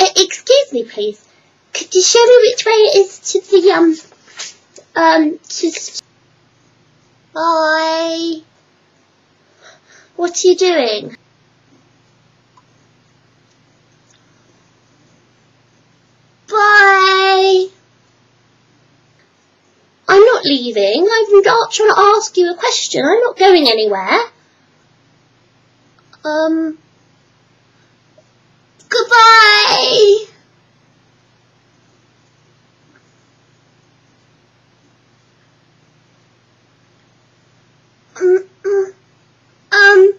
Uh, excuse me, please. Could you show me which way it is to the, um, um, to... Bye. What are you doing? Bye. I'm not leaving. I'm not trying to ask you a question. I'm not going anywhere. Um. Goodbye. Um, um,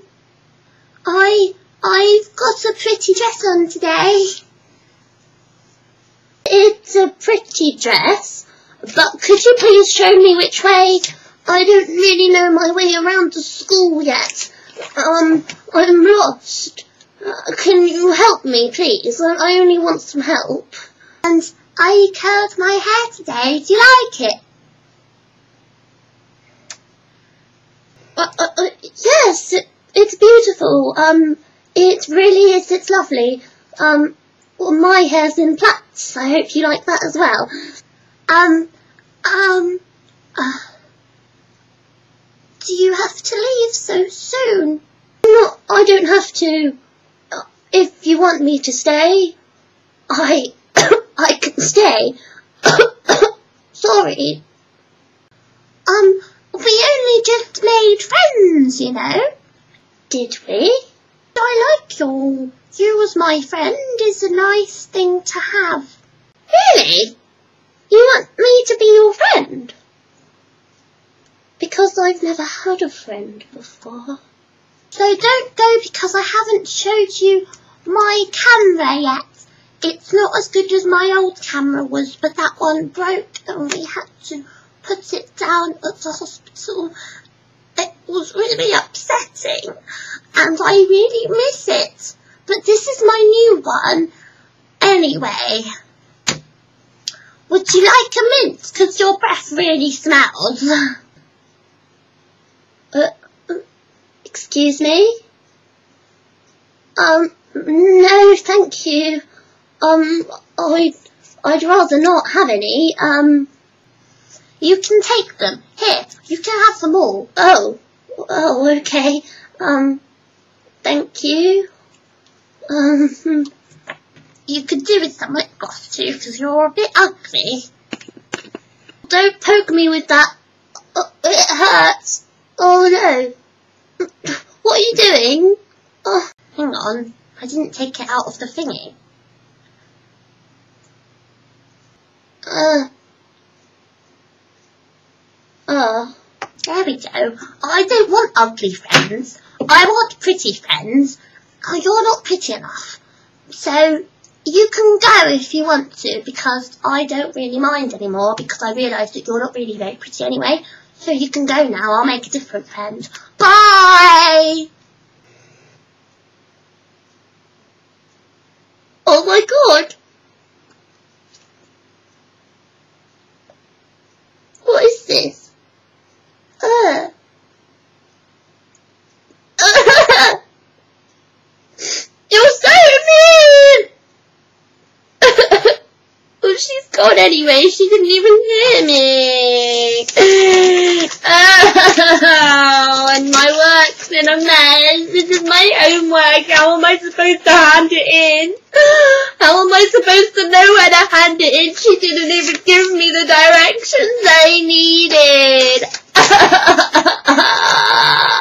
I, I've got a pretty dress on today. It's a pretty dress, but could you please show me which way? I don't really know my way around the school yet. Um, I'm lost. Uh, can you help me, please? I, only want some help. And I curled my hair today. Do you like it? Uh, uh, uh, yes, it, it's beautiful. Um, it really is. It's lovely. Um, well, my hair's in plaits. I hope you like that as well. Um, um, uh, do you have to leave so soon? No, I don't have to. Uh, If you want me to stay, I, I can stay. Sorry. Um, we only just made friends, you know. Did we? I like you. You as my friend is a nice thing to have. Really? You want me to be your friend? Because I've never had a friend before. So don't go because I haven't showed you my camera yet. It's not as good as my old camera was, but that one broke and we had to put it down at the hospital. It was really upsetting and I really miss it. But this is my new one. Anyway, would you like a mint? Because your breath really smells. Uh, excuse me? Um, no, thank you. Um, I'd, I'd rather not have any. Um, you can take them. Here, you can have them all. Oh, oh, okay. Um, thank you. Um, you could do with some lip gloss too, because you're a bit ugly. Don't poke me with that. Oh, it hurts. Oh no. What are you doing? Oh, hang on. I didn't take it out of the thingy. Uh. Oh. There we go. I don't want ugly friends. I want pretty friends. Oh, you're not pretty enough. So, you can go if you want to, because I don't really mind anymore, because I realise that you're not really very pretty anyway. So you can go now, I'll make a different friend. Bye! Oh my god! What is this? she's gone anyway. She didn't even hear me. Oh, and my work's in a mess. This is my homework. How am I supposed to hand it in? How am I supposed to know where to hand it in? She didn't even give me the directions I needed.